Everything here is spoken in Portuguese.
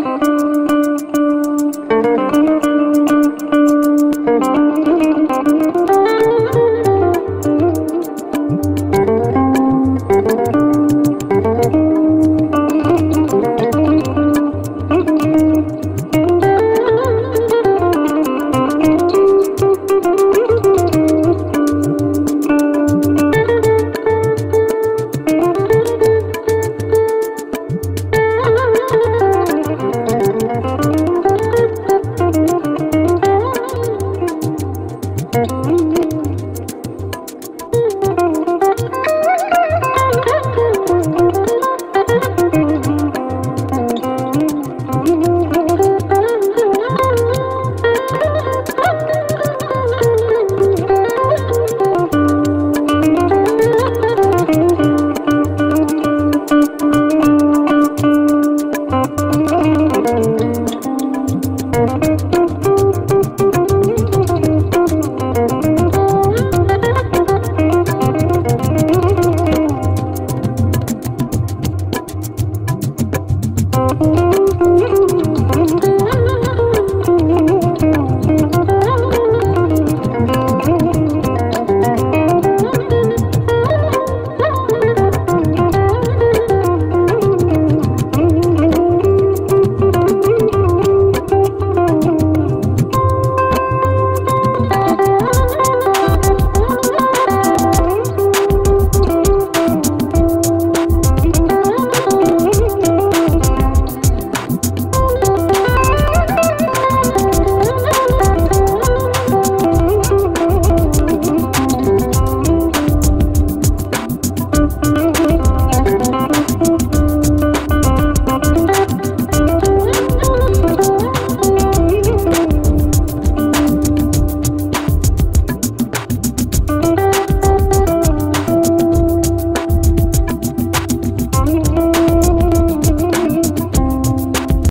Música